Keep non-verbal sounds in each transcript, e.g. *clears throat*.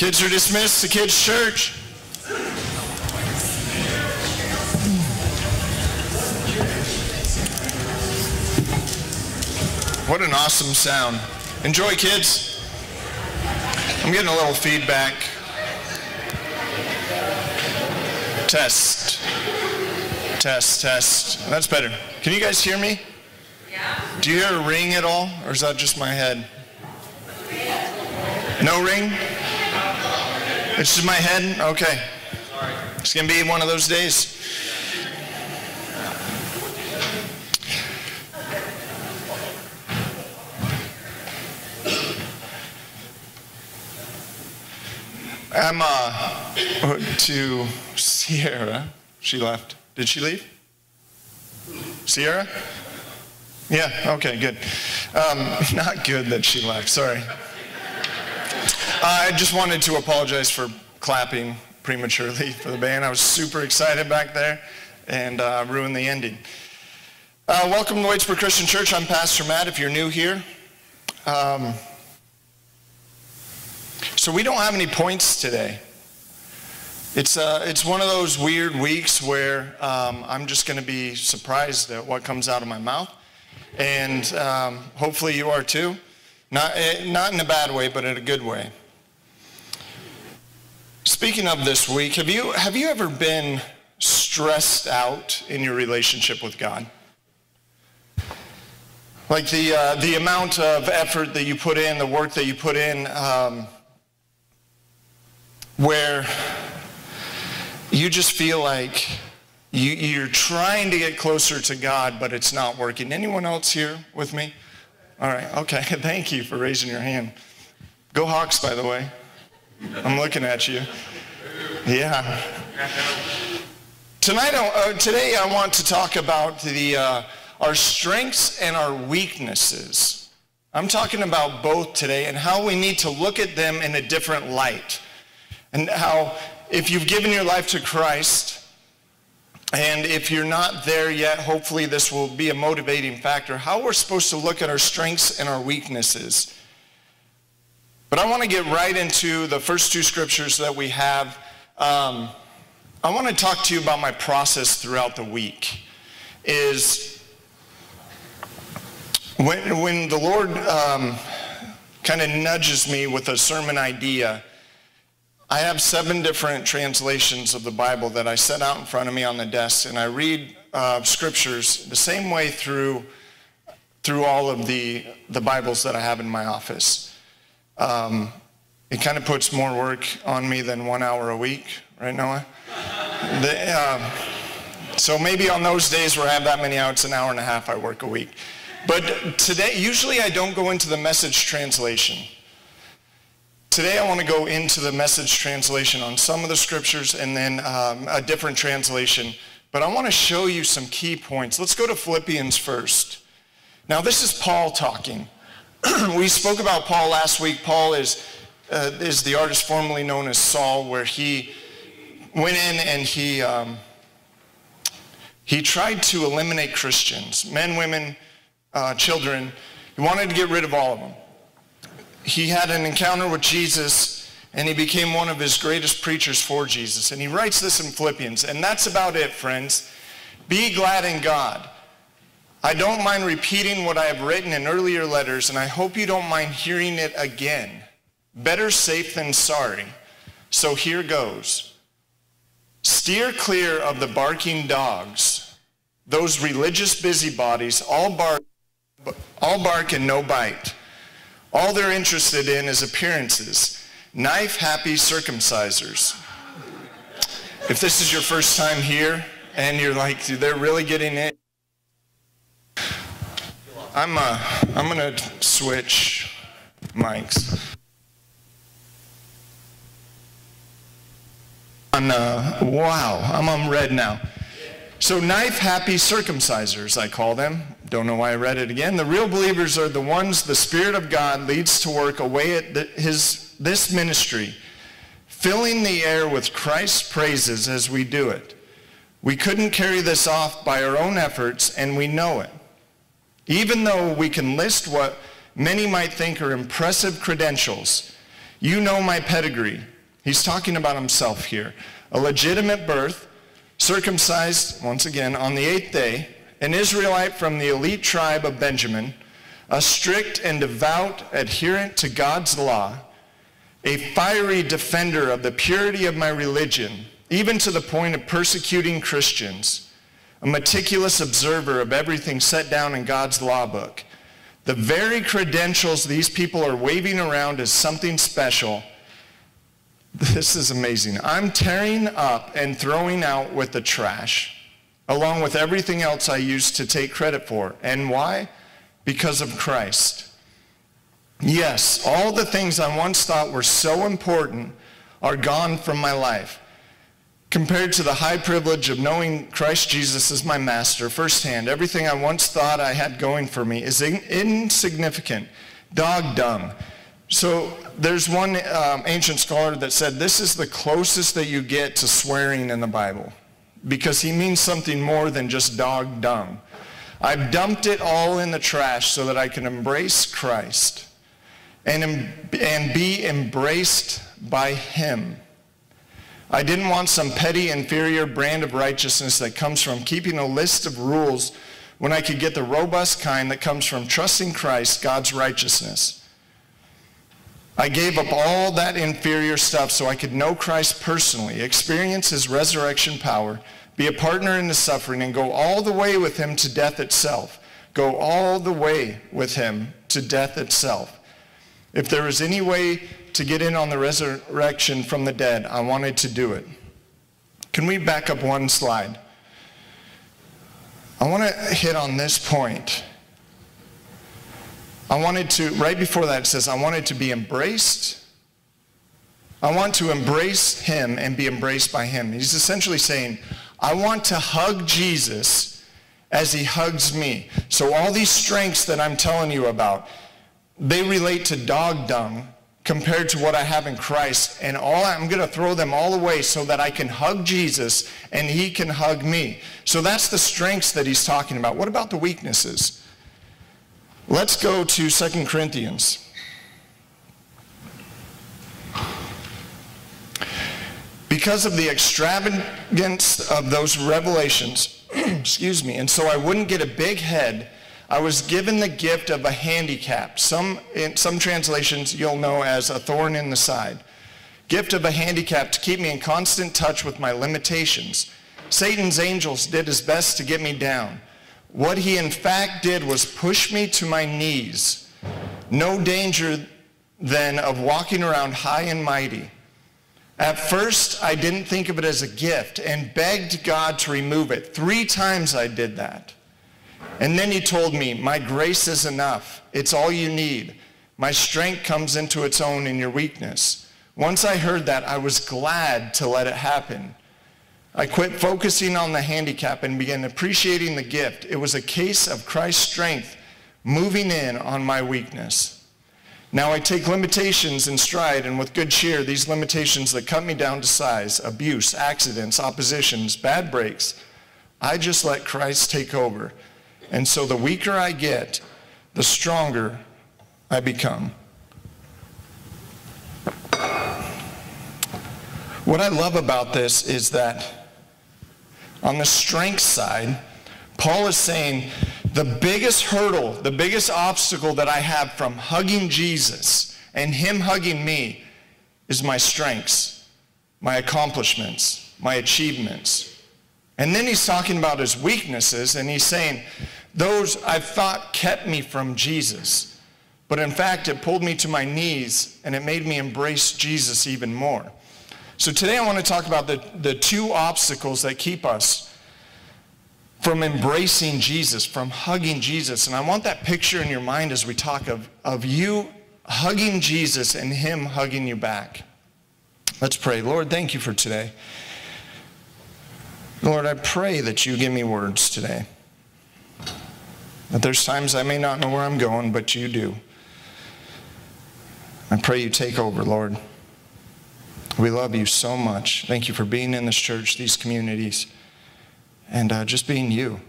Kids are dismissed to kids' church. What an awesome sound. Enjoy, kids. I'm getting a little feedback. Test. Test, test. That's better. Can you guys hear me? Yeah. Do you hear a ring at all, or is that just my head? No ring? It's just my head? Okay. It's going to be one of those days. Uh, to Sierra. She left. Did she leave? Sierra? Yeah, okay, good. Um, *laughs* not good that she left, sorry. I just wanted to apologize for clapping prematurely for the band. I was super excited back there and uh, ruined the ending. Uh, welcome to Waitsburg Christian Church. I'm Pastor Matt if you're new here. Um, so we don't have any points today. It's, uh, it's one of those weird weeks where um, I'm just going to be surprised at what comes out of my mouth. And um, hopefully you are too. Not, eh, not in a bad way, but in a good way. Speaking of this week, have you, have you ever been stressed out in your relationship with God? Like the, uh, the amount of effort that you put in, the work that you put in, um, where you just feel like you, you're trying to get closer to God, but it's not working. Anyone else here with me? All right, okay. *laughs* Thank you for raising your hand. Go Hawks, by the way. I'm looking at you. Yeah. Tonight, uh, today, I want to talk about the, uh, our strengths and our weaknesses. I'm talking about both today and how we need to look at them in a different light. And how, if you've given your life to Christ, and if you're not there yet, hopefully this will be a motivating factor, how we're supposed to look at our strengths and our weaknesses. But I want to get right into the first two scriptures that we have. Um, I want to talk to you about my process throughout the week. Is when, when the Lord um, kind of nudges me with a sermon idea, I have seven different translations of the Bible that I set out in front of me on the desk, and I read uh, scriptures the same way through, through all of the, the Bibles that I have in my office. Um, it kind of puts more work on me than one hour a week, right, Noah? *laughs* The, uh, so maybe on those days where I have that many hours, an hour and a half I work a week. But today, usually I don't go into the message translation. Today I want to go into the message translation on some of the scriptures and then um, a different translation. But I want to show you some key points. Let's go to Philippians first. Now this is Paul talking. *clears throat* we spoke about Paul last week. Paul is, uh, is the artist formerly known as Saul where he went in and he, um, he tried to eliminate Christians, men, women, uh, children. He wanted to get rid of all of them he had an encounter with Jesus and he became one of his greatest preachers for Jesus. And he writes this in Philippians, and that's about it, friends. Be glad in God. I don't mind repeating what I have written in earlier letters, and I hope you don't mind hearing it again. Better safe than sorry. So here goes. Steer clear of the barking dogs, those religious busybodies, all bark, all bark and no bite. All they're interested in is appearances. Knife-happy circumcisers. If this is your first time here and you're like, they're really getting it, I'm, uh, I'm going to switch mics. On, uh, wow, I'm on red now. So knife-happy circumcisers, I call them. Don't know why I read it again. The real believers are the ones the Spirit of God leads to work away at the, his, this ministry, filling the air with Christ's praises as we do it. We couldn't carry this off by our own efforts, and we know it. Even though we can list what many might think are impressive credentials, You know my pedigree. He's talking about himself here. A legitimate birth, circumcised, once again, on the eighth day, an Israelite from the elite tribe of Benjamin, a strict and devout adherent to God's law, a fiery defender of the purity of my religion, even to the point of persecuting Christians, a meticulous observer of everything set down in God's law book. The very credentials these people are waving around as something special. This is amazing. I'm tearing up and throwing out with the trash, along with everything else I used to take credit for. And why? Because of Christ. Yes, all the things I once thought were so important are gone from my life. Compared to the high privilege of knowing Christ Jesus as my master firsthand, everything I once thought I had going for me is in- insignificant, dog dung. So there's one um, ancient scholar that said this is the closest that you get to swearing in the Bible because he means something more than just dog dung. I've dumped it all in the trash so that I can embrace Christ and, and be embraced by him. I didn't want some petty, inferior brand of righteousness that comes from keeping a list of rules when I could get the robust kind that comes from trusting Christ, God's righteousness. I gave up all that inferior stuff so I could know Christ personally, experience his resurrection power, be a partner in the suffering, and go all the way with him to death itself. Go all the way with him to death itself. If there was any way to get in on the resurrection from the dead, I wanted to do it. Can we back up one slide? I want to hit on this point. I wanted to, right before that, it says, I wanted to be embraced. I want to embrace him and be embraced by him. He's essentially saying, I want to hug Jesus as he hugs me. So all these strengths that I'm telling you about, they relate to dog dung compared to what I have in Christ. And all I'm going to throw them all away so that I can hug Jesus and he can hug me. So that's the strengths that he's talking about. What about the weaknesses? Let's go to 2 Corinthians. Because of the extravagance of those revelations, *clears throat* excuse me, and so I wouldn't get a big head I was given the gift of a handicap. Some, in some translations you'll know as a thorn in the side. Gift of a handicap to keep me in constant touch with my limitations. Satan's angels did his best to get me down. What he in fact did was push me to my knees. No danger then of walking around high and mighty. At first, I didn't think of it as a gift and begged God to remove it. Three times I did that. And then he told me, My grace is enough. It's all you need. My strength comes into its own in your weakness. Once I heard that, I was glad to let it happen. I quit focusing on the handicap and began appreciating the gift. It was a case of Christ's strength moving in on my weakness. Now I take limitations in stride and with good cheer, these limitations that cut me down to size, abuse, accidents, oppositions, bad breaks, I just let Christ take over. And so the weaker I get, the stronger I become. What I love about this is that on the strength side, Paul is saying the biggest hurdle, the biggest obstacle that I have from hugging Jesus and him hugging me is my strengths, my accomplishments, my achievements. And then he's talking about his weaknesses and he's saying, those I thought kept me from Jesus. But in fact, it pulled me to my knees and it made me embrace Jesus even more. So today I want to talk about the, the two obstacles that keep us from embracing Jesus, from hugging Jesus. And I want that picture in your mind as we talk of, of you hugging Jesus and him hugging you back. Let's pray. Lord, thank you for today. Lord, I pray that you give me words today. That there's times I may not know where I'm going, but you do. I pray you take over, Lord. We love you so much. Thank you for being in this church, these communities, and uh, just being you.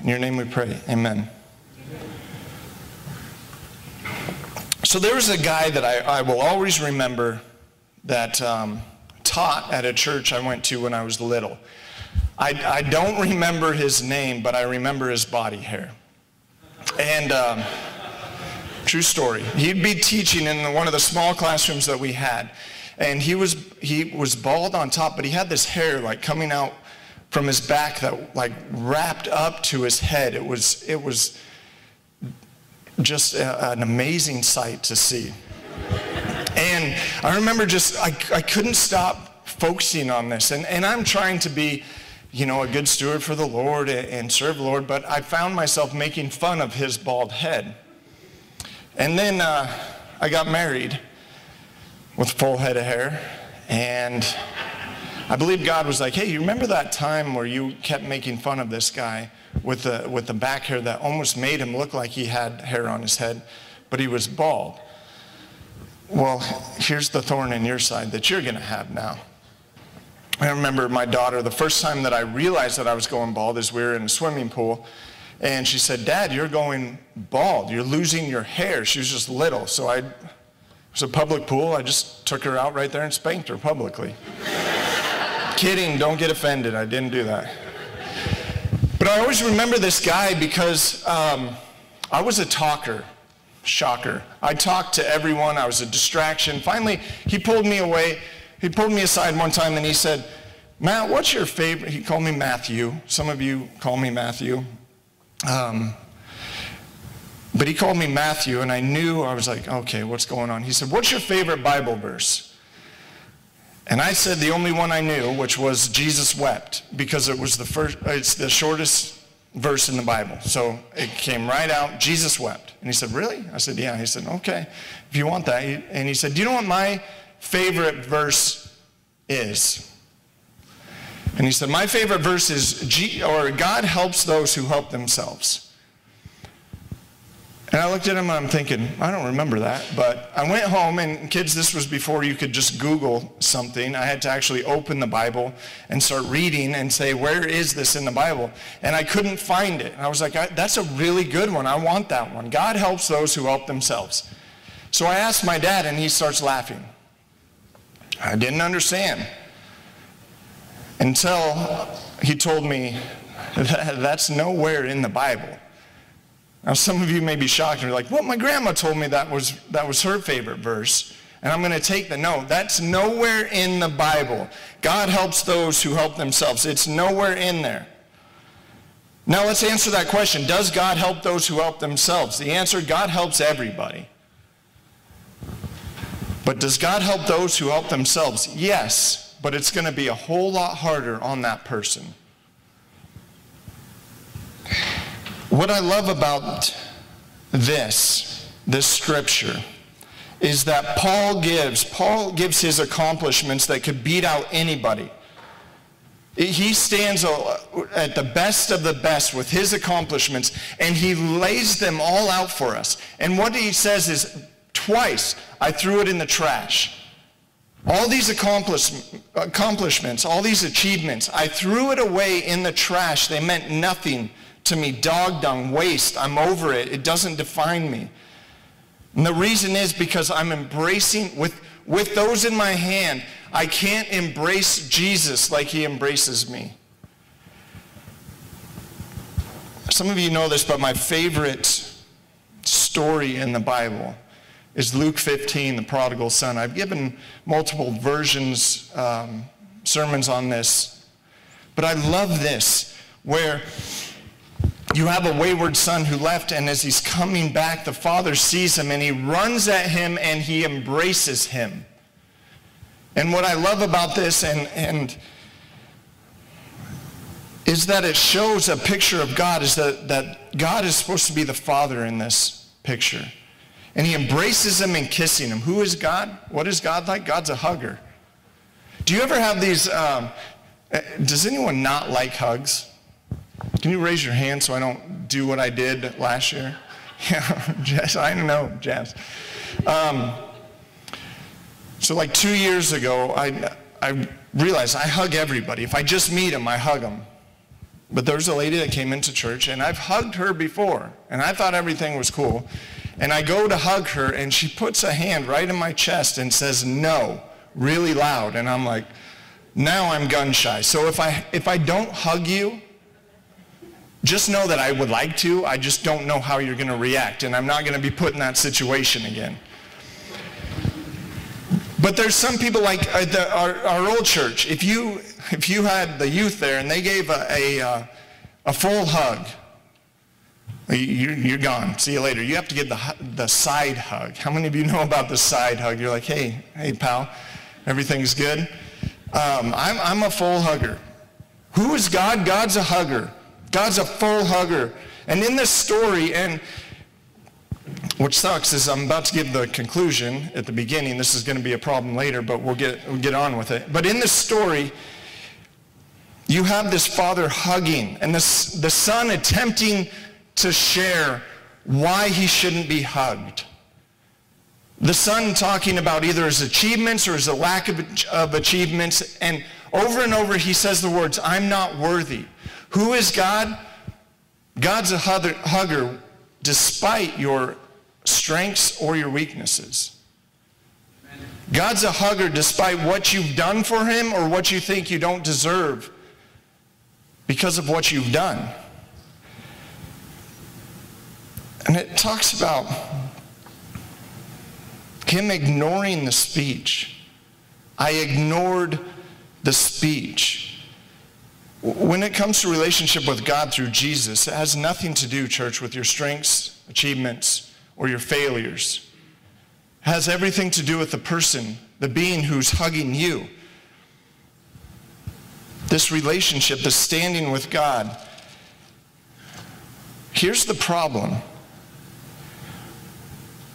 In your name we pray. Amen. So there was a guy that I, I will always remember that um, taught at a church I went to when I was little. I, I don't remember his name, but I remember his body hair. And um, true story. He'd be teaching in one of the small classrooms that we had. And he was, he was bald on top, but he had this hair like coming out from his back that like wrapped up to his head. It was, it was just a, an amazing sight to see. And I remember just, I, I couldn't stop focusing on this. And, and I'm trying to be, you know, a good steward for the Lord and serve the Lord, but I found myself making fun of his bald head. And then uh, I got married with a full head of hair. And I believe God was like, hey, you remember that time where you kept making fun of this guy with the, with the back hair that almost made him look like he had hair on his head, but he was bald? Well, here's the thorn in your side that you're going to have now. I remember my daughter, the first time that I realized that I was going bald is we were in a swimming pool. And she said, Dad, you're going bald. You're losing your hair. She was just little. So I, it was a public pool. I just took her out right there and spanked her publicly. *laughs* Kidding. Don't get offended. I didn't do that. But I always remember this guy because um, I was a talker. Shocker. I talked to everyone. I was a distraction. Finally, he pulled me away. He pulled me aside one time and he said, Matt, what's your favorite? He called me Matthew. Some of you call me Matthew. Um, but he called me Matthew, and I knew, I was like, okay, what's going on? He said, What's your favorite Bible verse? And I said the only one I knew, which was Jesus wept, because it was the first, it's the shortest verse in the Bible. So it came right out, Jesus wept. And he said, Really? I said, Yeah. He said, Okay, if you want that. And he said, Do you know what my favorite verse is? And he said, My favorite verse is, G- or God helps those who help themselves. And I looked at him and I'm thinking, I don't remember that. But I went home, and kids, this was before you could just Google something. I had to actually open the Bible and start reading and say, Where is this in the Bible? And I couldn't find it. And I was like, That's a really good one. I want that one. God helps those who help themselves. So I asked my dad, and he starts laughing. I didn't understand until he told me that *laughs* that's nowhere in the Bible. Now, some of you may be shocked and be like, well, my grandma told me that was, that was her favorite verse. And I'm going to take the note. That's nowhere in the Bible. God helps those who help themselves. It's nowhere in there. Now let's answer that question. Does God help those who help themselves? The answer, God helps everybody. But does God help those who help themselves? Yes, but it's going to be a whole lot harder on that person. What I love about this, this scripture, is that Paul gives, Paul gives his accomplishments that could beat out anybody. He stands at the best of the best with his accomplishments, and he lays them all out for us. And what he says is, twice, I threw it in the trash. All these accomplishments, all these achievements, I threw it away in the trash. They meant nothing to me dog dung, waste. I'm over it. It doesn't define me. And the reason is because I'm embracing, with, with those in my hand, I can't embrace Jesus like he embraces me. Some of you know this, but my favorite story in the Bible is Luke 15, the prodigal son. I've given multiple versions, um, sermons on this, but I love this, where you have a wayward son who left, and as he's coming back, the father sees him and he runs at him and he embraces him. And what I love about this and, and is that it shows a picture of God, is that, that God is supposed to be the father in this picture. And he embraces him and kissing him. Who is God? What is God like? God's a hugger. Do you ever have these, um, eh, does anyone not like hugs? Can you raise your hand so I don't do what I did last year? *laughs* Yeah, Jess, I know, Jess. Um, so like two years ago, I, I realized I hug everybody. If I just meet them, I hug them. But there's a lady that came into church, and I've hugged her before, and I thought everything was cool. And I go to hug her, and she puts a hand right in my chest and says, no, really loud. And I'm like, now I'm gun shy. So if I, if I don't hug you, just know that I would like to. I just don't know how you're going to react. And I'm not going to be put in that situation again. But there's some people like uh, the, our, our old church. If you, if you had the youth there and they gave a, a, uh, a full hug, you're gone. See you later. You have to get the, the side hug. How many of you know *laughs* about the side hug? You're like, hey, hey, pal, everything's good? Um, I'm, I'm a full hugger. Who is God? God's a hugger. God's a full hugger. And in this story, and what sucks is I'm about to give the conclusion at the beginning. This is going to be a problem later, but we'll get, we'll get on with it. But in this story, you have this father hugging and this, the son attempting to share why he shouldn't be hugged. The son talking about either his achievements or his lack of, of achievements. And over and over he says the words, I'm not worthy. Who is God? God's a hugger despite your strengths or your weaknesses. God's a hugger despite what you've done for him or what you think you don't deserve because of what you've done. And it talks about him ignoring the speech. I ignored the speech. When it comes to relationship with God through Jesus, it has nothing to do, church, with your strengths, achievements, or your failures. It has everything to do with the person, the being who's hugging you. This relationship, the standing with God. Here's the problem.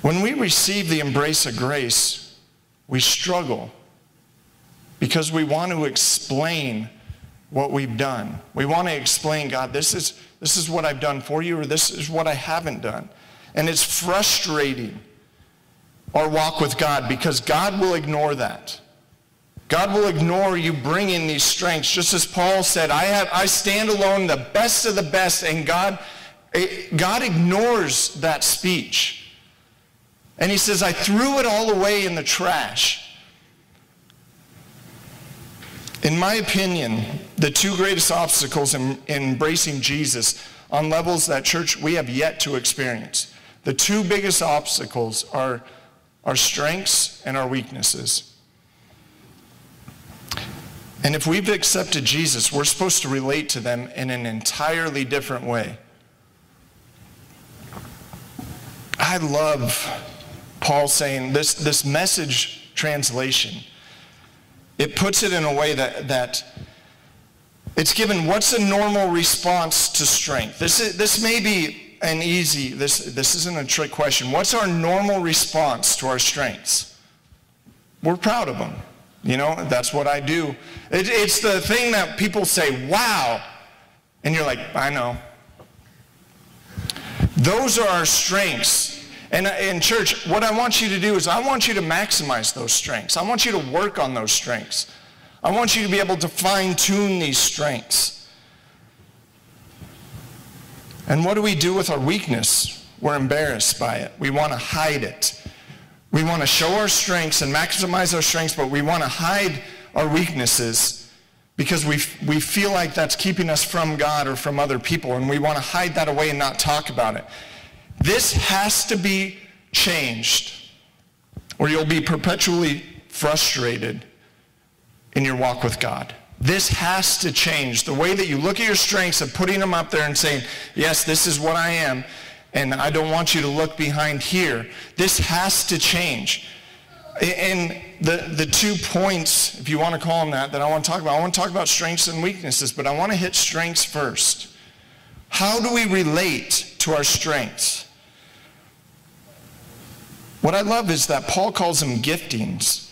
When we receive the embrace of grace, we struggle because we want to explain what we've done. We want to explain, God, this is, this is what I've done for you, or this is what I haven't done. And it's frustrating our walk with God because God will ignore that. God will ignore you bringing these strengths. Just as Paul said, I, have, I stand alone, the best of the best, and God, eh, God ignores that speech. And he says, I threw it all away in the trash. In my opinion, the two greatest obstacles in, in, embracing Jesus on levels that church we have yet to experience, the two biggest obstacles are our strengths and our weaknesses. And if we've accepted Jesus, we're supposed to relate to them in an entirely different way. I love Paul saying this, this message translation, it puts it in a way that, that it's given what's a normal response to strength. This, is, this may be an easy, this, this isn't a trick question. What's our normal response to our strengths? We're proud of them. You know, that's what I do. It, it's the thing that people say, wow. And you're like, I know. Those are our strengths. And uh, in church, what I want you to do is I want you to maximize those strengths. I want you to work on those strengths. I want you to be able to fine tune these strengths. And what do we do with our weakness? We're embarrassed by it. We want to hide it. We want to show our strengths and maximize our strengths, but we want to hide our weaknesses because we, we feel like that's keeping us from God or from other people, and we want to hide that away and not talk about it. This has to be changed, or you'll be perpetually frustrated in your walk with God. This has to change. The way that you look at your strengths and putting them up there and saying, yes, this is what I am, and I don't want you to look behind here. This has to change. And the, the two points, if you want to call them that, that I want to talk about, I want to talk about strengths and weaknesses, but I want to hit strengths first. How do we relate to our strengths? What I love is that Paul calls them giftings.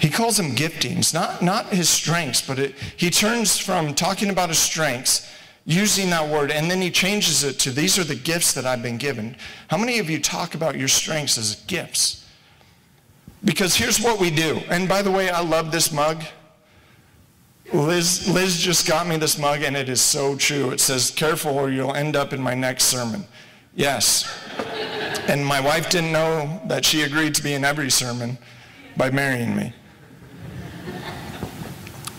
He calls them giftings, not, not his strengths, but it, he turns from talking about his strengths, using that word, and then he changes it to these are the gifts that I've been given. How many of you talk about your strengths as gifts? Because here's what we do. And by the way, I love this mug. Liz, Liz just got me this mug, and it is so true. It says, careful or you'll end up in my next sermon. Yes. And my wife didn't know that she agreed to be in every sermon by marrying me.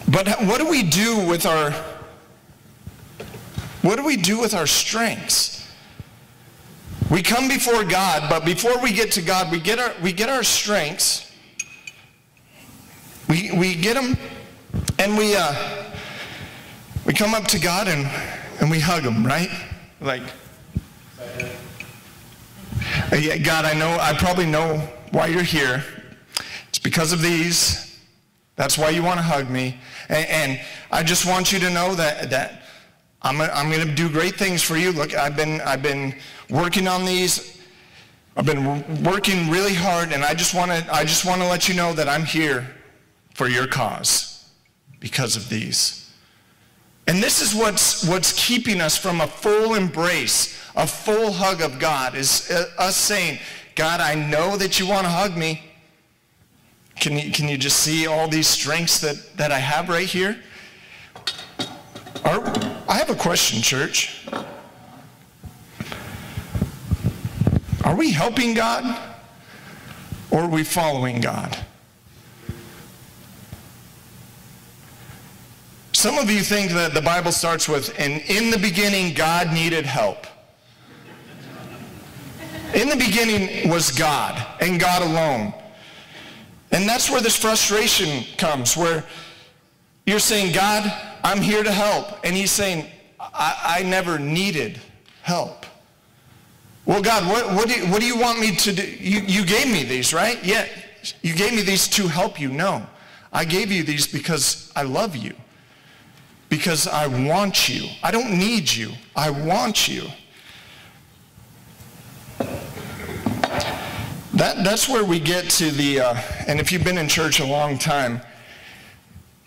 But what do we do with our what do we do with our strengths? We come before God, but before we get to God, we get our we get our strengths. We we get them and we uh we come up to God and and we hug him, right? Like *laughs* God, I know I probably know why you're here. It's because of these. That's why you want to hug me. And, and I just want you to know that, that I'm, I'm going to do great things for you. Look, I've been, I've been working on these. I've been working really hard, and I just want to, I just want to let you know that I'm here for your cause because of these. And this is what's, what's keeping us from a full embrace, a full hug of God, is uh, us saying, God, I know that you want to hug me. Can you, can you just see all these strengths that, that I have right here? Are, I have a question, church. Are we helping God or are we following God? Some of you think that the Bible starts with, and in the beginning, God needed help. In the beginning was God and God alone. And that's where this frustration comes, where you're saying, God, I'm here to help. And he's saying, I, I never needed help. Well, God, what, what, do you, what do you want me to do? You, you gave me these, right? Yeah. You gave me these to help you. No. I gave you these because I love you. Because I want you. I don't need you. I want you. That, that's where we get to the, uh, and if you've been in church a long time,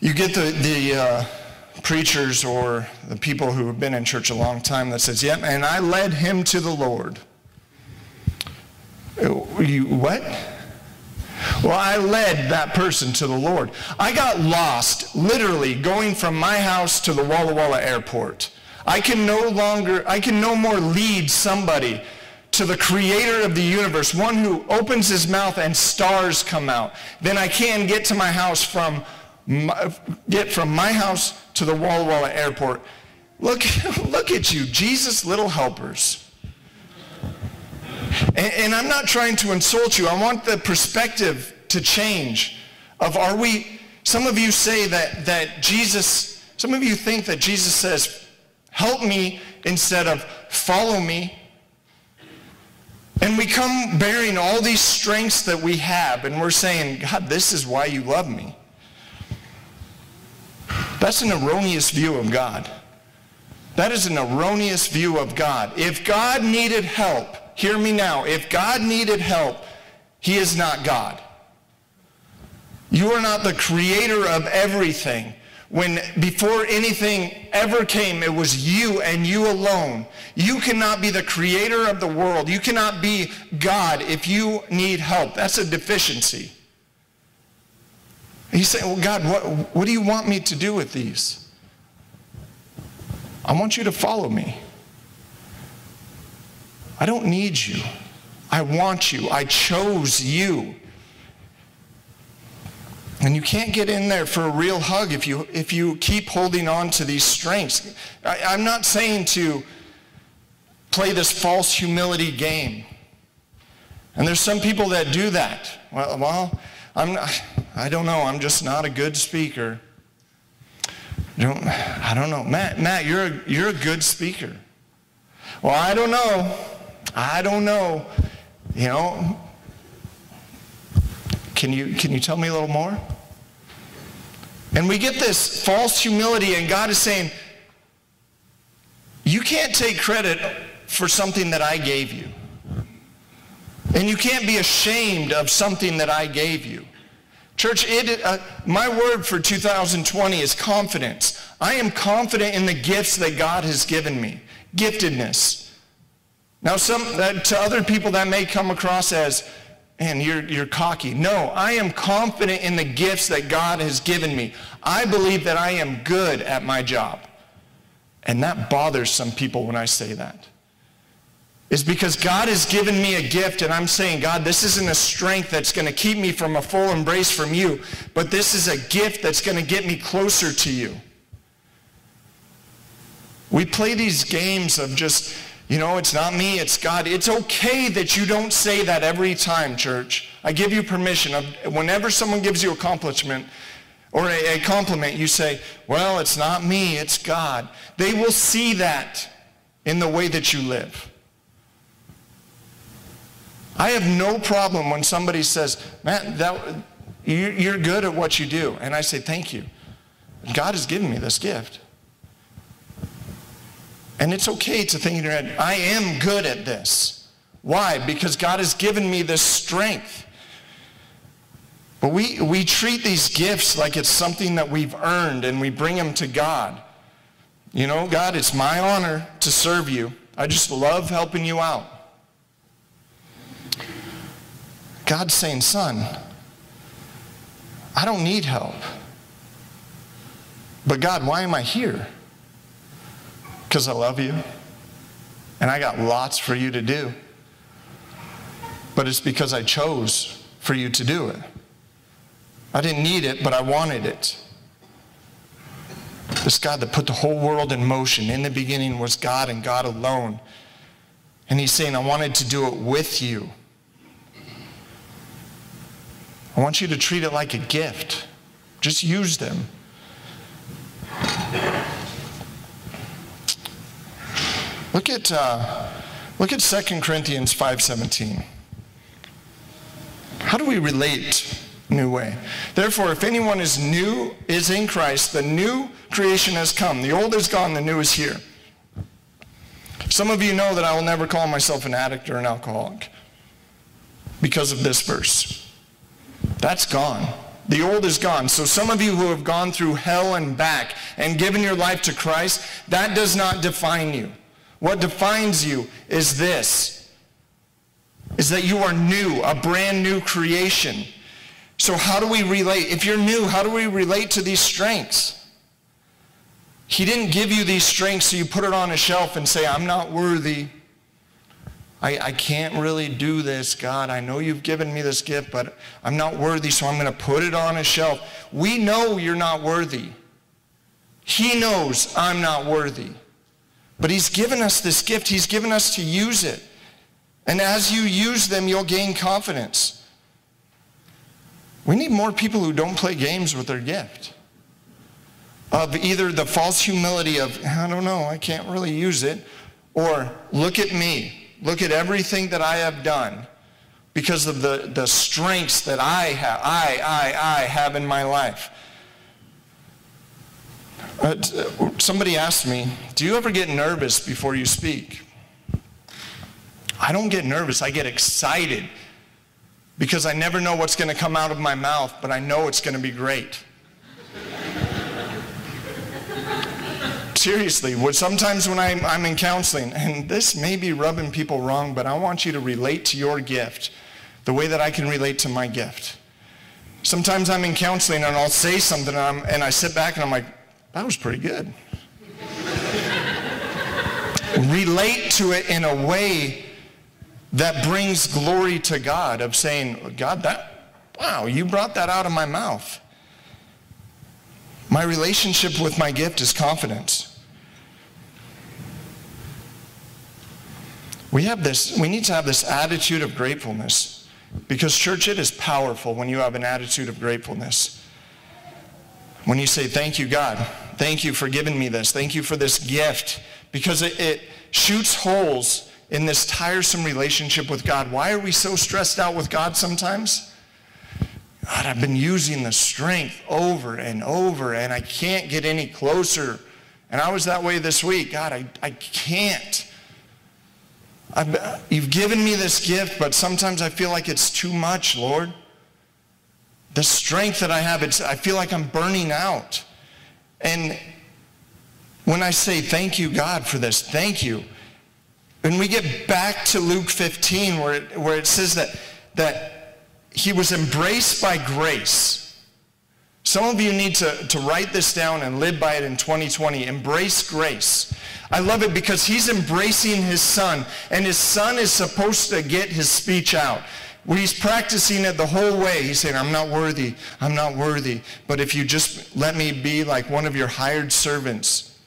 you get the, the uh, preachers or the people who have been in church a long time that says, yep, and I led him to the Lord. You, what? Well, I led that person to the Lord. I got lost literally going from my house to the Walla Walla airport. I can no longer, I can no more lead somebody to the creator of the universe, one who opens his mouth and stars come out, then I can get to my house from my, get from my house to the Walla Walla airport. Look, *laughs* look at you, Jesus' little helpers. And, and I'm not trying to insult you. I want the perspective to change of are we, some of you say that, that Jesus, some of you think that Jesus says, help me instead of follow me. And we come bearing all these strengths that we have, and we're saying, God, this is why you love me. That's an erroneous view of God. That is an erroneous view of God. If God needed help, hear me now, if God needed help, he is not God. You are not the creator of everything when before anything ever came, it was you and you alone. You cannot be the creator of the world. You cannot be God if you need help. That's a deficiency. He's saying, well, God, what, what do you want me to do with these? I want you to follow me. I don't need you. I want you. I chose you. And you can't get in there for a real hug if you, if you keep holding on to these strengths. I, I'm not saying to play this false humility game. And there's some people that do that. Well, well I'm not, I don't know. I'm just not a good speaker. I don't, I don't know. Matt, Matt, you're a, you're a good speaker. Well, I don't know. I don't know. You know, can you, can you tell me a little more? And we get this false humility, and God is saying, You can't take credit for something that I gave you. And you can't be ashamed of something that I gave you. Church, it, uh, my word for 2020 is confidence. I am confident in the gifts that God has given me. Giftedness. Now, some, to other people that may come across as, and you're, you're cocky. No, I am confident in the gifts that God has given me. I believe that I am good at my job. And that bothers some people when I say that. is because God has given me a gift and I'm saying, God, this isn't a strength that's going to keep me from a full embrace from you, but this is a gift that's going to get me closer to you. We play these games of just, you know, it's not me, it's God. It's okay that you don't say that every time, church. I give you permission. Whenever someone gives you accomplishment or a, a compliment, you say, well, it's not me, it's God. They will see that in the way that you live. I have no problem when somebody says, man, that, you're good at what you do. And I say, thank you. God has given me this gift. And it's okay to think in your head, I am good at this. Why? Because God has given me this strength. But we, we treat these gifts like it's something that we've earned and we bring them to God. You know, God, it's my honor to serve you. I just love helping you out. God's saying, son, I don't need help. But God, why am I here? Because I love you. And I got lots for you to do. But it's because I chose for you to do it. I didn't need it, but I wanted it. This God that put the whole world in motion in the beginning was God and God alone. And he's saying, I wanted to do it with you. I want you to treat it like a gift. Just use them. Look at, uh, look at 2 Corinthians 5.17. How do we relate new way? Therefore, if anyone is new, is in Christ, the new creation has come. The old is gone, the new is here. Some of you know that I will never call myself an addict or an alcoholic because of this verse. That's gone. The old is gone. So some of you who have gone through hell and back and given your life to Christ, that does not define you. What defines you is this, is that you are new, a brand new creation. So how do we relate? If you're new, how do we relate to these strengths? He didn't give you these strengths so you put it on a shelf and say, I'm not worthy. I, I can't really do this, God. I know you've given me this gift, but I'm not worthy, so I'm going to put it on a shelf. We know you're not worthy. He knows I'm not worthy. But he's given us this gift. He's given us to use it. And as you use them, you'll gain confidence. We need more people who don't play games with their gift. Of either the false humility of, I don't know, I can't really use it, or look at me. Look at everything that I have done because of the, the strengths that I have, I, I, I have in my life. Uh, somebody asked me, do you ever get nervous before you speak? I don't get nervous. I get excited because I never know what's going to come out of my mouth, but I know it's going to be great. *laughs* Seriously, sometimes when I'm, I'm in counseling, and this may be rubbing people wrong, but I want you to relate to your gift the way that I can relate to my gift. Sometimes I'm in counseling and I'll say something and, and i sit back and I'm like, that was pretty good. Relate to it in a way that brings glory to God of saying, God, that, wow, you brought that out of my mouth. My relationship with my gift is confidence. We have this, we need to have this attitude of gratefulness because church, it is powerful when you have an attitude of gratefulness. When you say, thank you, God. Thank you for giving me this. Thank you for this gift. Because it, it shoots holes in this tiresome relationship with God. Why are we so stressed out with God sometimes? God, I've been using the strength over and over, and I can't get any closer. And I was that way this week. God, I, I can't. I've, you've given me this gift, but sometimes I feel like it's too much, Lord. The strength that I have, it's, I feel like I'm burning out. And when I say thank you, God, for this, thank you. When we get back to Luke 15, where it, where it says that, that he was embraced by grace. Some of you need to, to write this down and live by it in 2020. Embrace grace. I love it because he's embracing his son, and his son is supposed to get his speech out. When he's practicing it the whole way, he's saying, I'm not worthy, I'm not worthy. But if you just let me be like one of your hired servants,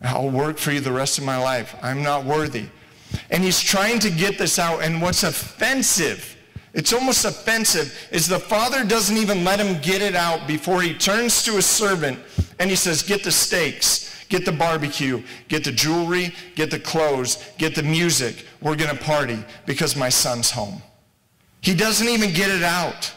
I'll work for you the rest of my life. I'm not worthy. And he's trying to get this out, and what's offensive it's almost offensive is the father doesn't even let him get it out before he turns to his servant and he says, get the steaks, get the barbecue, get the jewelry, get the clothes, get the music. We're going to party because my son's home. He doesn't even get it out.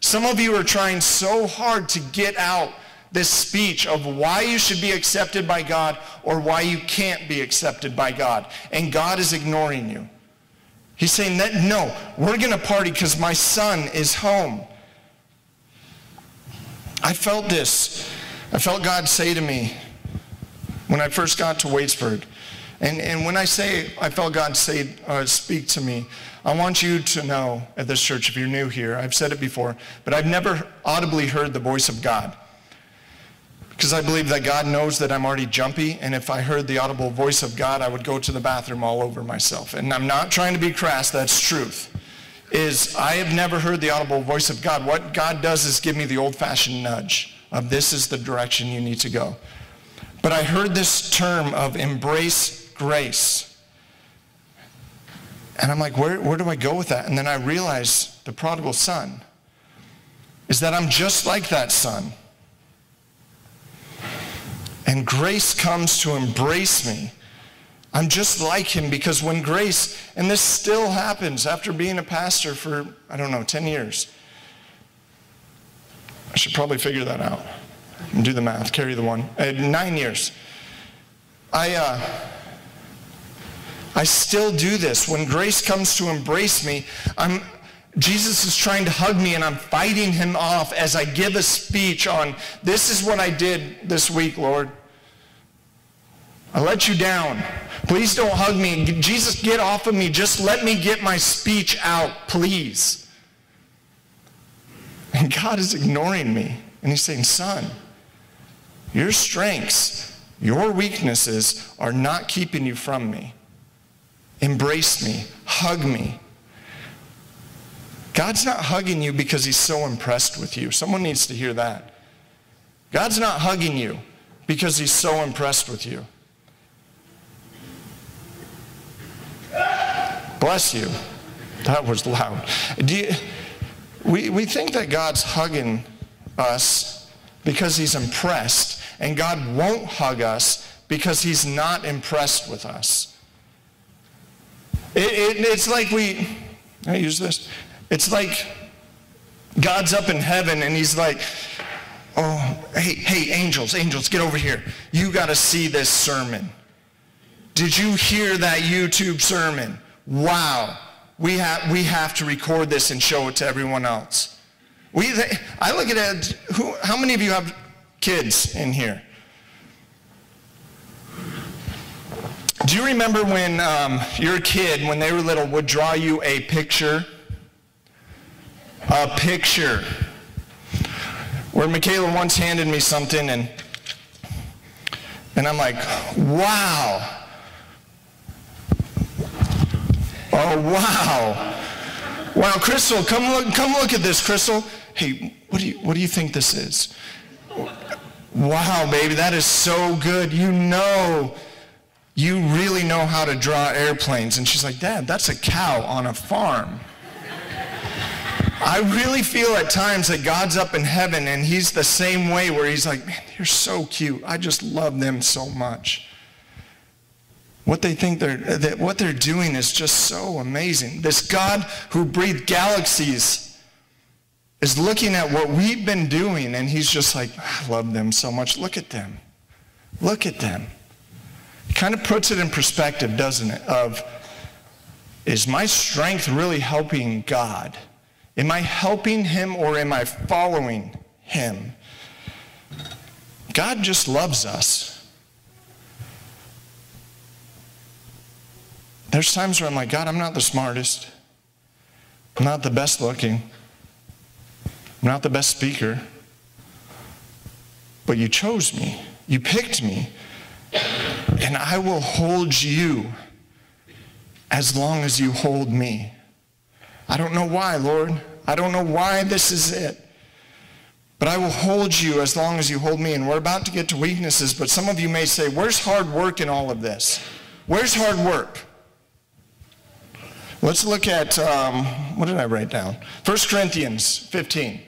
Some of you are trying so hard to get out this speech of why you should be accepted by God or why you can't be accepted by God. And God is ignoring you. He's saying that, no, we're going to party because my son is home. I felt this. I felt God say to me when I first got to Waitsburg. And, and when I say I felt God say, uh, speak to me, I want you to know at this church, if you're new here, I've said it before, but I've never audibly heard the voice of God because I believe that God knows that I'm already jumpy, and if I heard the audible voice of God, I would go to the bathroom all over myself. And I'm not trying to be crass, that's truth. Is I have never heard the audible voice of God. What God does is give me the old-fashioned nudge of this is the direction you need to go. But I heard this term of embrace grace. And I'm like, where, where do I go with that? And then I realize the prodigal son is that I'm just like that son. And grace comes to embrace me. I'm just like him because when grace, and this still happens after being a pastor for, I don't know, 10 years. I should probably figure that out and do the math, carry the one. Uh, nine years. I, uh, I still do this. When grace comes to embrace me, I'm, Jesus is trying to hug me and I'm fighting him off as I give a speech on, this is what I did this week, Lord. I let you down. Please don't hug me. Jesus, get off of me. Just let me get my speech out, please. And God is ignoring me. And he's saying, son, your strengths, your weaknesses are not keeping you from me. Embrace me. Hug me. God's not hugging you because he's so impressed with you. Someone needs to hear that. God's not hugging you because he's so impressed with you. Bless you. That was loud. You, we, we think that God's hugging us because he's impressed, and God won't hug us because he's not impressed with us. It, it, it's like we, I use this, it's like God's up in heaven and he's like, oh, hey, hey, angels, angels, get over here. You got to see this sermon. Did you hear that YouTube sermon? wow, we have, we have to record this and show it to everyone else. We, I look at it, who, how many of you have kids in here? Do you remember when um, your kid, when they were little, would draw you a picture? A picture. Where Michaela once handed me something and, and I'm like, wow, Oh, wow. Wow, Crystal, come look, come look at this, Crystal. Hey, what do you, what do you think this is? Wow, baby, that is so good. You know, you really know how to draw airplanes. And she's like, Dad, that's a cow on a farm. I really feel at times that God's up in heaven and he's the same way where he's like, man, you're so cute. I just love them so much. What they think they're, uh, that what they're doing is just so amazing. This God who breathed galaxies is looking at what we've been doing and he's just like, I love them so much. Look at them. Look at them. Kind of puts it in perspective, doesn't it? Of, is my strength really helping God? Am I helping him or am I following him? God just loves us. There's times where I'm like, God, I'm not the smartest. I'm not the best looking. I'm not the best speaker. but you chose me. You picked me. And I will hold you as long as you hold me. I don't know why, Lord. I don't know why this is it. But I will hold you as long as you hold me. And we're about to get to weaknesses, but some of you may say, where's hard work in all of this? Where's hard work? Let's look at, um, what did I write down? 1 Corinthians 15.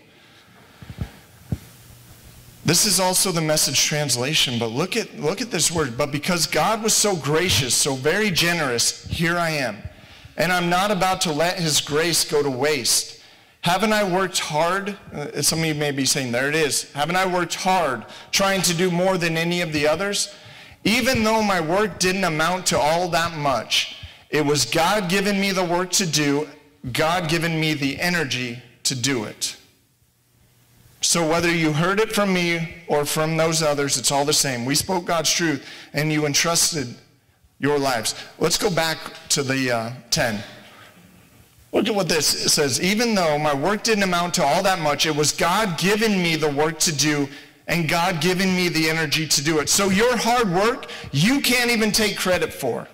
This is also the message translation, but look at, look at this word. But because God was so gracious, so very generous, here I am. And I'm not about to let his grace go to waste. Haven't I worked hard? Uh, some of you may be saying, there it is. Haven't I worked hard trying to do more than any of the others? Even though my work didn't amount to all that much, it was God giving me the work to do, God giving me the energy to do it. So whether you heard it from me or from those others, it's all the same. We spoke God's truth and you entrusted your lives. Let's go back to the uh, 10. Look at what this says. Even though my work didn't amount to all that much, it was God giving me the work to do and God giving me the energy to do it. So your hard work, you can't even take credit for.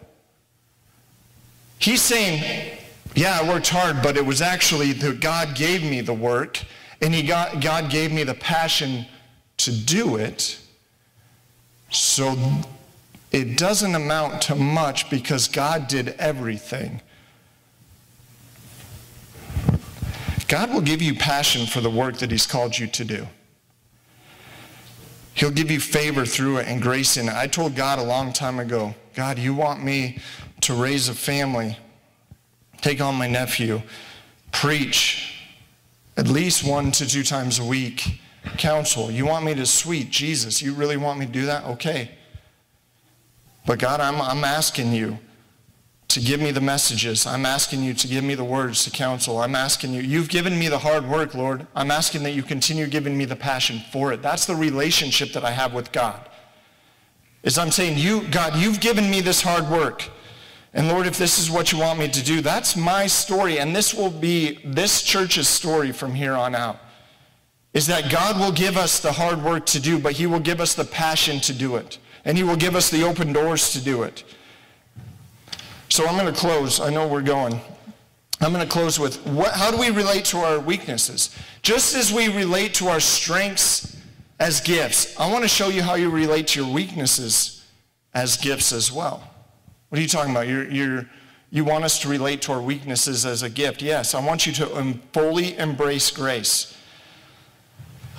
He's saying, yeah, I worked hard, but it was actually that God gave me the work and he got, God gave me the passion to do it. So it doesn't amount to much because God did everything. God will give you passion for the work that He's called you to do. He'll give you favor through it and grace in it. I told God a long time ago, God, you want me to raise a family, take on my nephew, preach at least one to two times a week, counsel. You want me to sweet Jesus? You really want me to do that? Okay. But God, I'm, I'm asking you to give me the messages. I'm asking you to give me the words to counsel. I'm asking you, you've given me the hard work, Lord. I'm asking that you continue giving me the passion for it. That's the relationship that I have with God. Is I'm saying, you, God, you've given me this hard work. And Lord, if this is what you want me to do, that's my story. And this will be this church's story from here on out. Is that God will give us the hard work to do, but he will give us the passion to do it. And he will give us the open doors to do it. So I'm going to close. I know we're going. I'm going to close with what, how do we relate to our weaknesses? Just as we relate to our strengths as gifts, I want to show you how you relate to your weaknesses as gifts as well. What are you talking about? You're, you're, you want us to relate to our weaknesses as a gift. Yes, I want you to fully embrace grace.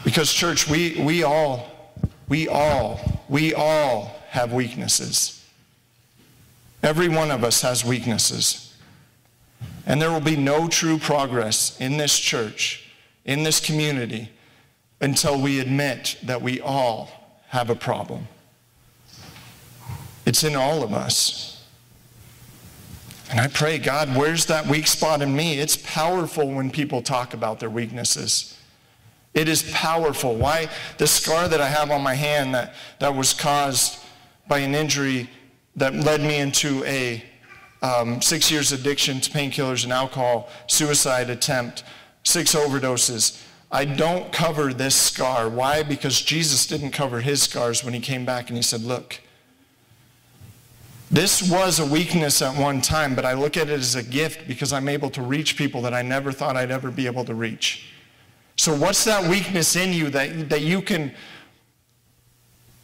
Because, church, we, we all, we all, we all have weaknesses. Every one of us has weaknesses. And there will be no true progress in this church, in this community, until we admit that we all have a problem. It's in all of us. And I pray, God, where's that weak spot in me? It's powerful when people talk about their weaknesses. It is powerful. Why? The scar that I have on my hand that, that was caused by an injury that led me into a um, six years addiction to painkillers and alcohol, suicide attempt, six overdoses. I don't cover this scar. Why? Because Jesus didn't cover his scars when he came back and he said, look, this was a weakness at one time, but I look at it as a gift because I'm able to reach people that I never thought I'd ever be able to reach. So what's that weakness in you that, that you can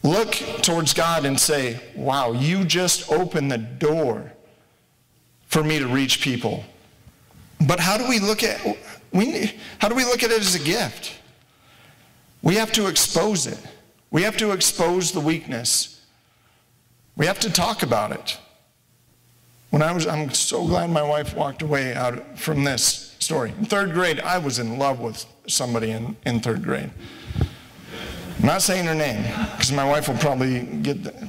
look towards God and say, wow, you just opened the door for me to reach people. But how do we look at we how do we look at it as a gift? We have to expose it. We have to expose the weakness. We have to talk about it. When I was I'm so glad my wife walked away out from this story. In third grade, I was in love with somebody in, in third grade. I'm not saying her name because my wife will probably get, the,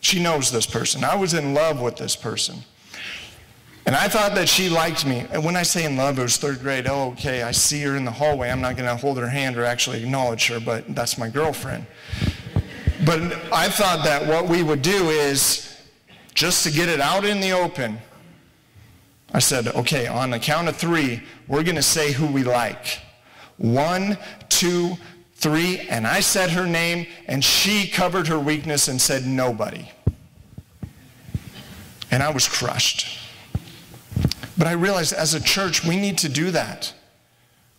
she knows this person. I was in love with this person. And I thought that she liked me. And when I say in love, it was third grade. Oh, okay, I see her in the hallway. I'm not going to hold her hand or actually acknowledge her, but that's my girlfriend. But I thought that what we would do is just to get it out in the open. I said, okay, on the count of three, we're going to say who we like. One, two, Three, and I said her name, and she covered her weakness and said nobody. And I was crushed. But I realized as a church, we need to do that.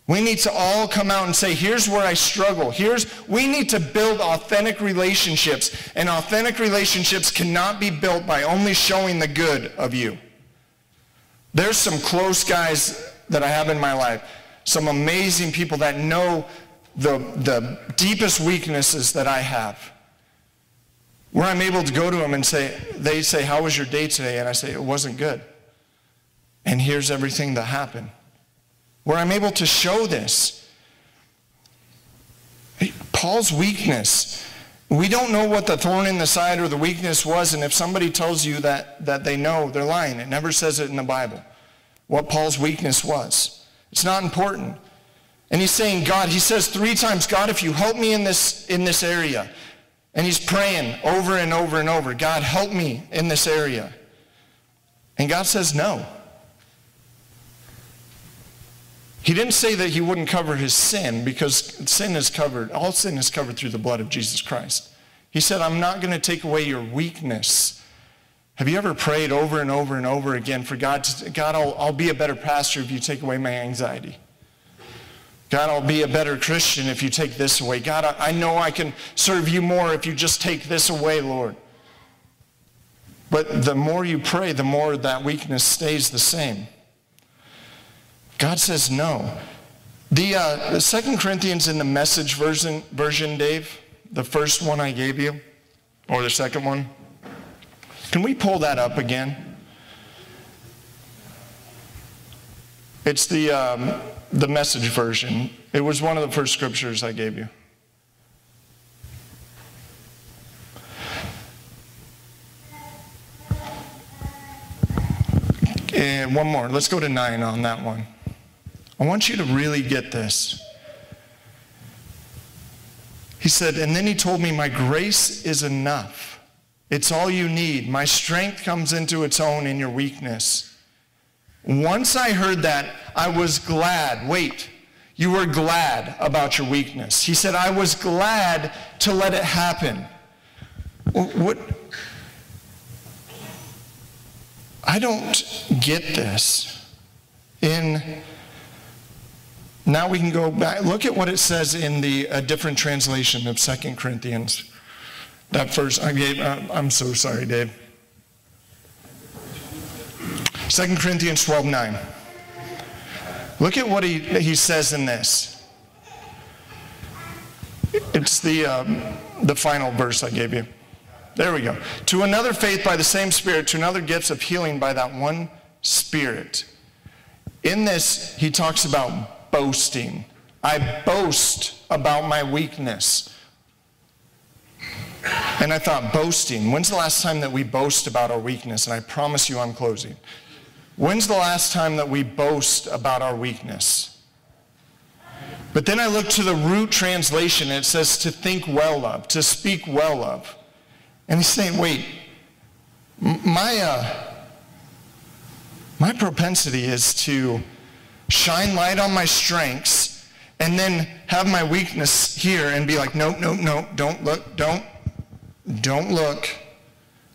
We need to all come out and say, here's where I struggle. Here's, we need to build authentic relationships. And authentic relationships cannot be built by only showing the good of you. There's some close guys that I have in my life, some amazing people that know the, the deepest weaknesses that I have. Where I'm able to go to them and say, they say, how was your day today? And I say, it wasn't good. And here's everything that happened where I'm able to show this. Paul's weakness. We don't know what the thorn in the side or the weakness was, and if somebody tells you that, that they know, they're lying. It never says it in the Bible, what Paul's weakness was. It's not important. And he's saying, God, he says three times, God, if you help me in this, in this area. And he's praying over and over and over, God, help me in this area. And God says no. He didn't say that he wouldn't cover his sin because sin is covered, all sin is covered through the blood of Jesus Christ. He said, I'm not going to take away your weakness. Have you ever prayed over and over and over again for God to, God, I'll, I'll be a better pastor if you take away my anxiety. God, I'll be a better Christian if you take this away. God, I, I know I can serve you more if you just take this away, Lord. But the more you pray, the more that weakness stays the same. God says no. The, uh, the Second Corinthians in the message version, version, Dave, the first one I gave you, or the second one, can we pull that up again? It's the, um, the message version. It was one of the first scriptures I gave you. And one more. Let's go to nine on that one. I want you to really get this. He said, and then he told me, My grace is enough. It's all you need. My strength comes into its own in your weakness. Once I heard that, I was glad. Wait, you were glad about your weakness. He said, I was glad to let it happen. What? I don't get this. In now we can go back. Look at what it says in the a different translation of Second Corinthians. That first, I gave, I'm so sorry, Dave. Second Corinthians 12, 9. Look at what he, he says in this. It's the, um, the final verse I gave you. There we go. To another faith by the same Spirit, to another gifts of healing by that one Spirit. In this, he talks about boasting. I boast about my weakness. And I thought, boasting. When's the last time that we boast about our weakness? And I promise you I'm closing. When's the last time that we boast about our weakness? But then I look to the root translation it says to think well of, to speak well of. And he's saying, wait, my, uh, my propensity is to shine light on my strengths, and then have my weakness here and be like, nope, nope, nope, don't look, don't, don't look.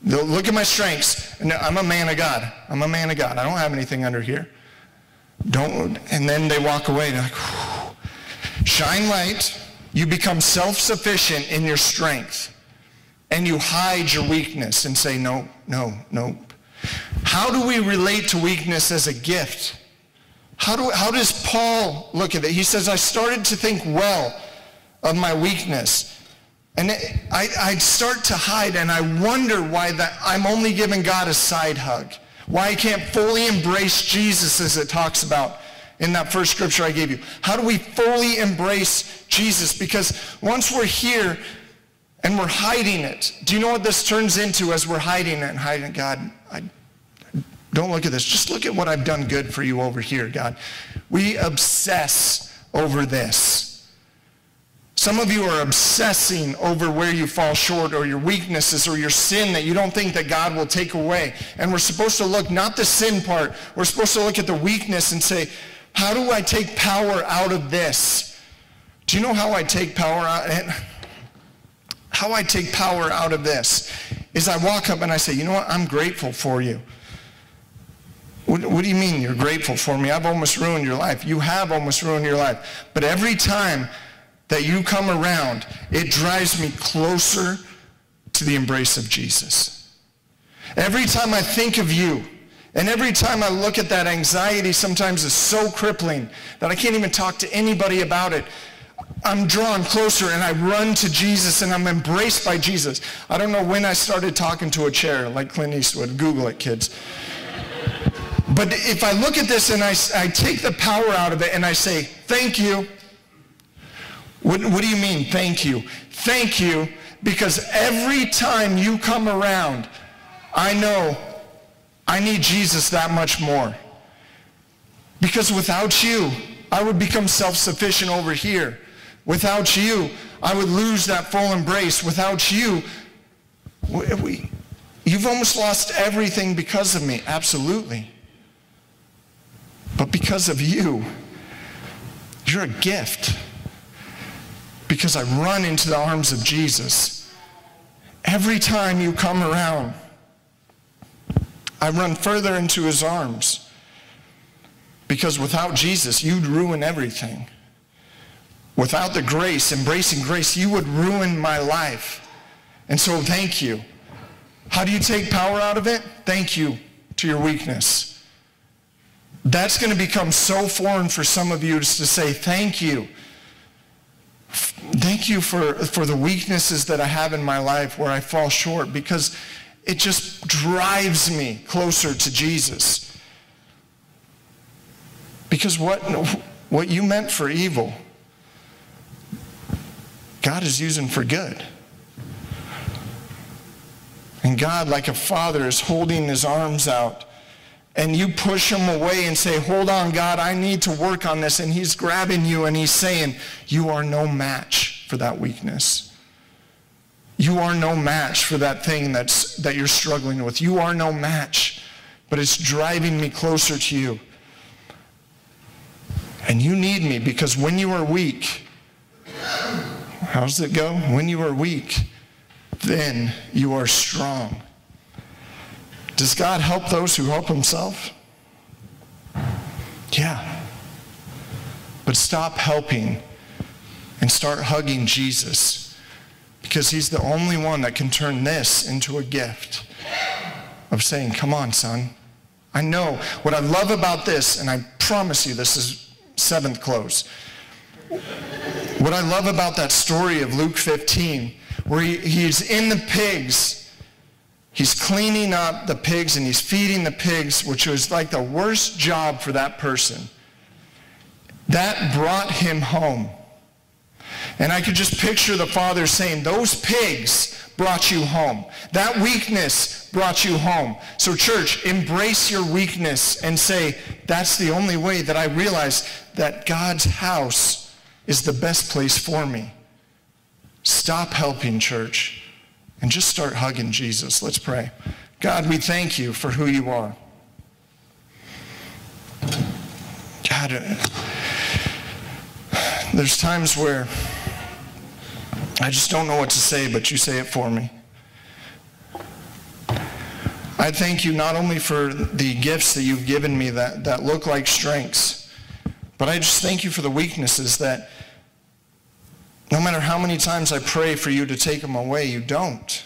Look at my strengths. No, I'm a man of God. I'm a man of God. I don't have anything under here. Don't, and then they walk away. They're like, shine light. You become self-sufficient in your strength. And you hide your weakness and say, no, no, no. How do we relate to weakness as a gift? How, do, how does Paul look at it? He says, I started to think well of my weakness. And I, I start to hide, and I wonder why that I'm only giving God a side hug. Why I can't fully embrace Jesus as it talks about in that first scripture I gave you. How do we fully embrace Jesus? Because once we're here and we're hiding it, do you know what this turns into as we're hiding it and hiding? God, I, don't look at this. Just look at what I've done good for you over here, God. We obsess over this. Some of you are obsessing over where you fall short or your weaknesses or your sin that you don't think that God will take away. And we're supposed to look, not the sin part, we're supposed to look at the weakness and say, how do I take power out of this Do you know how I take power out? How I take power out of this is I walk up and I say, you know what? I'm grateful for you. What, what, do you mean you're grateful for me? I've almost ruined your life. You have almost ruined your life. But every time that you come around, it drives me closer to the embrace of Jesus. Every time I think of you, and every time I look at that anxiety, sometimes is so crippling that I can't even talk to anybody about it. I'm drawn closer and I run to Jesus and I'm embraced by Jesus. I don't know when I started talking to a chair like Clint Eastwood. Google it, kids. But if I look at this and I, I take the power out of it and I say, thank you. What, what do you mean, thank you? Thank you because every time you come around, I know I need Jesus that much more. Because without you, I would become self-sufficient over here. Without you, I would lose that full embrace. Without you, we, you've almost lost everything because of me. Absolutely. But because of you, you're a gift. Because I run into the arms of Jesus. Every time you come around, I run further into his arms. Because without Jesus, you'd ruin everything. Without the grace, embracing grace, you would ruin my life. And so thank you. How do you take power out of it? Thank you to your weakness. That's going to become so foreign for some of you to say thank you. Thank you for, for the weaknesses that I have in my life where I fall short because it just drives me closer to Jesus. Because what, what you meant for evil, God is using for good. And God, like a father, is holding his arms out. And you push him away and say, hold on, God, I need to work on this. And he's grabbing you and he's saying, you are no match for that weakness. You are no match for that thing that's, that you're struggling with. You are no match, but it's driving me closer to you. And you need me because when you are weak, how does it go? When you are weak, then you are strong. Does God help those who help himself? Yeah. But stop helping and start hugging Jesus because he's the only one that can turn this into a gift of saying, come on, son. I know what I love about this, and I promise you this is seventh close. What I love about that story of Luke 15, where he, he's in the pigs, he's cleaning up the pigs and he's feeding the pigs, which was like the worst job for that person. That brought him home. And I could just picture the father saying, those pigs brought you home. That weakness brought you home. So church, embrace your weakness and say, that's the only way that I realize that God's house is the best place for me. Stop helping church and just start hugging Jesus. Let's pray. God, we thank you for who you are. God, uh, there's times where I just don't know what to say, but you say it for me. I thank you not only for the gifts that you've given me that, that look like strengths, but I just thank you for the weaknesses that no matter how many times I pray for you to take them away, you don't.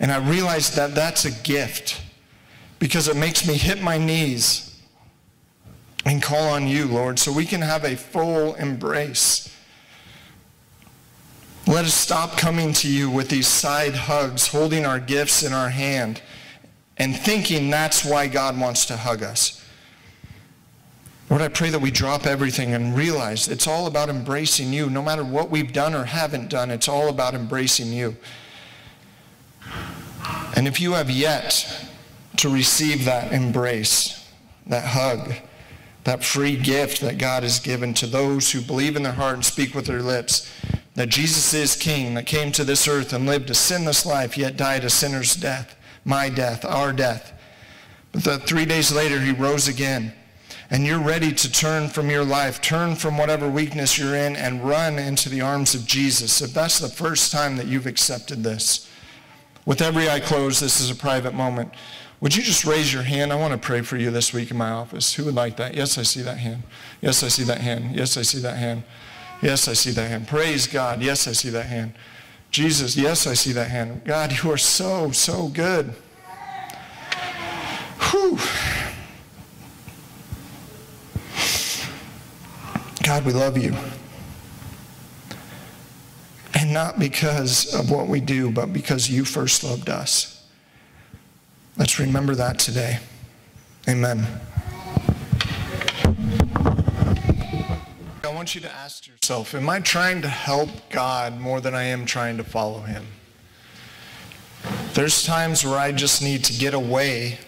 And I realize that that's a gift because it makes me hit my knees and call on you, Lord, so we can have a full embrace let us stop coming to you with these side hugs, holding our gifts in our hand, and thinking that's why God wants to hug us. Lord, I pray that we drop everything and realize it's all about embracing you. No matter what we've done or haven't done, it's all about embracing you. And if you have yet to receive that embrace, that hug, that free gift that God has given to those who believe in their heart and speak with their lips, that Jesus is king, that came to this earth and lived a sinless life, yet died a sinner's death, my death, our death. But that three days later, he rose again. And you're ready to turn from your life, turn from whatever weakness you're in, and run into the arms of Jesus, if that's the first time that you've accepted this, with every eye closed, this is a private moment. Would you just raise your hand? I want to pray for you this week in my office. Who would like that? Yes, I see that hand. Yes, I see that hand. Yes, I see that hand. Yes, I see that hand. Praise God. Yes, I see that hand. Jesus, yes, I see that hand. God, you are so, so good. Whew. God, we love you. And not because of what we do, but because you first loved us. Let's remember that today. Amen. I want you to ask yourself, am I trying to help God more than I am trying to follow him? There's times where I just need to get away,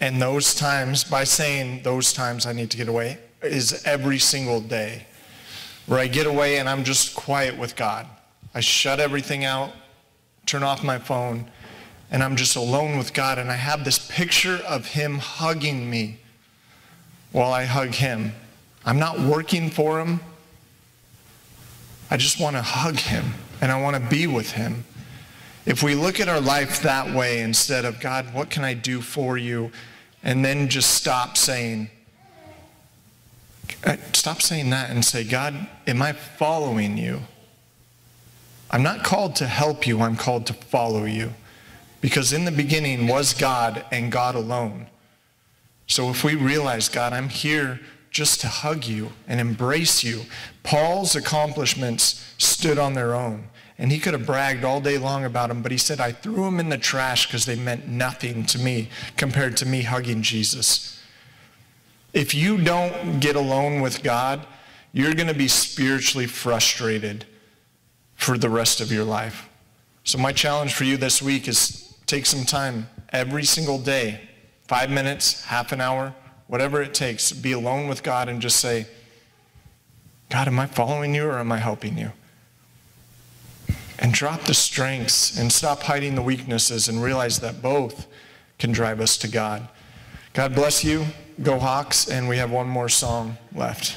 and those times, by saying those times I need to get away, is every single day where I get away and I'm just quiet with God. I shut everything out, turn off my phone, and I'm just alone with God. And I have this picture of Him hugging me while I hug Him. I'm not working for Him. I just want to hug Him and I want to be with Him. If we look at our life that way instead of, God, what can I do for you? And then just stop saying, Uh, stop saying that and say, God, am I following you? I'm not called to help you, I'm called to follow you. Because in the beginning was God and God alone. So if we realize, God, I'm here just to hug you and embrace you, Paul's accomplishments stood on their own. And he could have bragged all day long about them, but he said, I threw them in the trash because they meant nothing to me compared to me hugging Jesus. If you don't get alone with God, you're going to be spiritually frustrated for the rest of your life. So my challenge for you this week is take some time every single day, five minutes, half an hour, whatever it takes, be alone with God and just say, God, am I following you or am I helping you? And drop the strengths and stop hiding the weaknesses and realize that both can drive us to God. God bless you. Go Hawks, and we have one more song left.